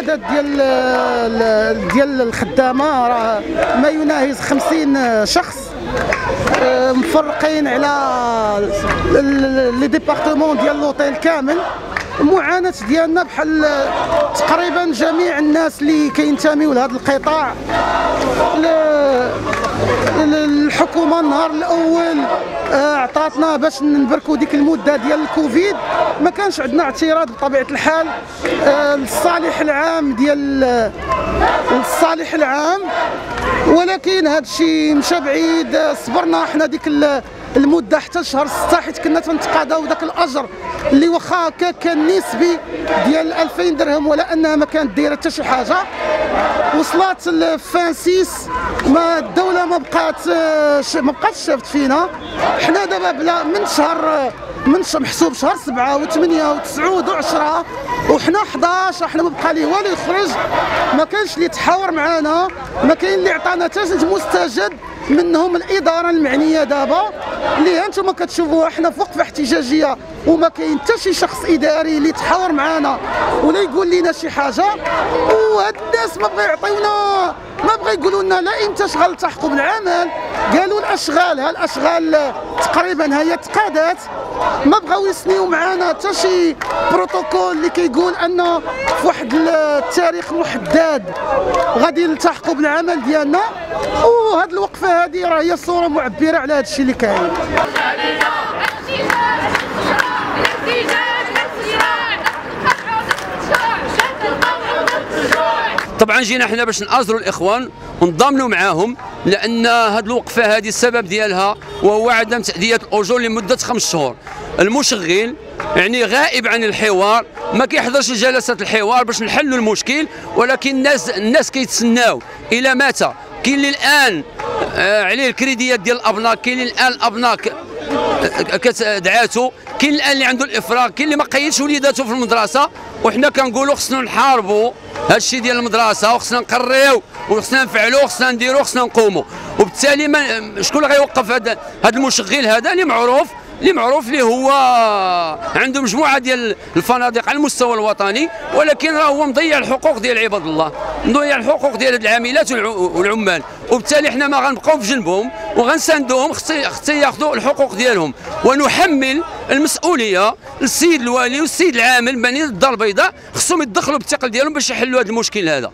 العدد ديال ديال الخدامة راه ما يناهز 50 شخص آه، مفرقين على les départements ديال l'hôtel كامل. المعاناه ديالنا بحال تقريبا جميع الناس اللي كينتميو لهذا القطاع. الحكومة النهار الأول آه، عطاتنا باش نبركوا ديك المدة ديال الكوفيد. ما كانش عندنا اعتراض بطبيعة الحال. آه، الصالح العام ديال الصالح العام. ولكن هذا الشيء مشى بعيد. صبرنا حنا ديك المدة حتى شهر 6 حيت كنا تنتقاضاو ذاك الأجر اللي واخا كان نسبي ديال 2000 درهم ولا أنها ما كانت دايرة حتى شي حاجة. وصلت لفانسيس ما الدولة ما بقات ما بقاتش شافت فينا. حنا دابا بلا من شهر من محسوب شهر 7 و8 و9 و10 وحنا 11 حنا ما بقى ليه والو يخرج. ما كانش اللي يتحاور معنا ما كاين اللي عطانا حتى مستجد منهم الإدارة المعنية دابا. اللي أنتم كتشوفوها حنا في وقفه احتجاجية وما كاين حتى شي شخص إداري اللي يتحاور معنا ولا يقول لنا شي حاجة. وهاد الناس ما بغا يعطيونا ما بغا يقولوا لنا لا إمتى شغل التحقوا بالعمل قالوا الأشغال ها الأشغال تقريبا هي تقادات. ما بغاو يسنيو معنا حتى شي بروتوكول اللي كيقول أن في واحد التاريخ محدد. غادي نلتحقوا بالعمل ديالنا. وهاد الوقفة هذه راه هي صورة معبرة على هذا الشيء اللي كاين. طبعا جينا حنا باش نأزروا الإخوان ونضامنوا معاهم لأن هذه الوقفة هذه السبب ديالها وهو عدم تأدية الأجور لمدة خمس شهور. المشغل يعني غائب عن الحوار ما كيحضرش جلسات الحوار باش نحلوا المشكل ولكن الناس الناس كيتسناو إلى متى؟ كاين اللي الان آه عليه الكريديات ديال الأبناء كاين اللي الان الابناء دعاتو كاين الآن اللي عنده الإفراغ كاين اللي ما قيدش وليداته في المدرسة وحنا كنقولوا خصنا نحاربوا هذا الشيء ديال المدرسة وخصنا نقريو وخصنا نفعلوا وخصنا نديروا وخصنا نقوموا وبالتالي ما شكون اللي غيوقف هذا هذا المشغل هذا؟ اللي معروف اللي معروف اللي هو عنده مجموعة ديال الفنادق على المستوى الوطني ولكن راه هو مضيع الحقوق ديال عباد الله. مضيع الحقوق ديال العاملات والعمال. وبالتالي حنا ما غنبقاو في جنبهم وغنساندوهم حتى ياخذوا الحقوق ديالهم. ونحمل المسؤولية للسيد الوالي والسيد العامل بني الدار البيضاء. خصهم يدخلوا بالثقل ديالهم باش يحلوا هذا المشكل هذا.